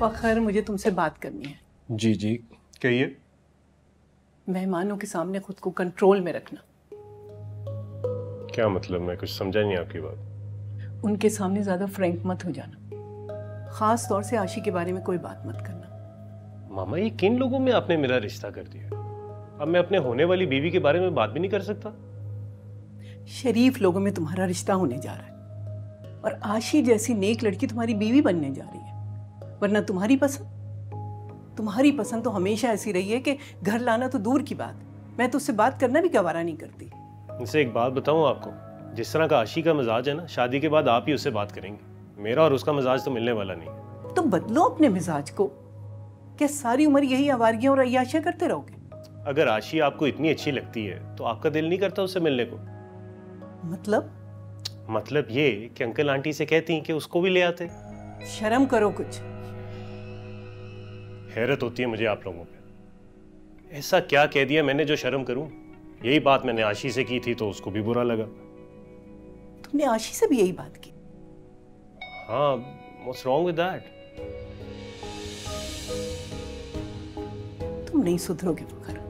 फखर मुझे तुमसे बात करनी है। जी जी। कहिए। मेहमानों के सामने खुद को कंट्रोल में रखना। क्या मतलब? मैं कुछ समझा नहीं आपकी बात। उनके सामने ज़्यादा फ्रैंक मत हो जाना। खास तौर से आशी के बारे में कोई बात मत करना। मामा ये किन लोगों में आपने मेरा रिश्ता कर दिया? अब मैं अपने होने वाली बीवी के बारे में बात भी नहीं कर सकता। शरीफ लोगों में तुम्हारा रिश्ता होने जा रहा है। और आशी जैसी नेक लड़की तुम्हारी बीवी बनने जा रही है। वरना तुम्हारी पसंद? तुम्हारी पसंद तो हमेशा ऐसी रही है कि घर लाना तो दूर की बात। मैं तो उससे बात करना भी गवारा नहीं करती। इनसे एक बात बताऊँ आपको। जिस तरह का आशी का मिजाज है ना शादी के बाद आप ही उससे बात करेंगे। मेरा और उसका मिजाज तो मिलने वाला नहीं तो बदलो अपने मिजाज को। क्या सारी उम्र यही आवारगियाँ और अयाशियाँ करते रहोगे? अगर आशी आपको इतनी अच्छी लगती है तो आपका दिल नहीं करता उससे मिलने को? मतलब? मतलब ये कि अंकल आंटी से कहती हैं कि उसको भी ले आते। शर्म करो कुछ। हैरत होती है मुझे आप लोगों पे। ऐसा क्या कह दिया मैंने जो शर्म करूँ? यही बात मैंने आशी से की थी तो उसको भी बुरा लगा। तुमने आशी से भी यही बात की? हाँ व्हाट्स रॉन्ग विद दैट तुम नहीं सुधरोगे फखर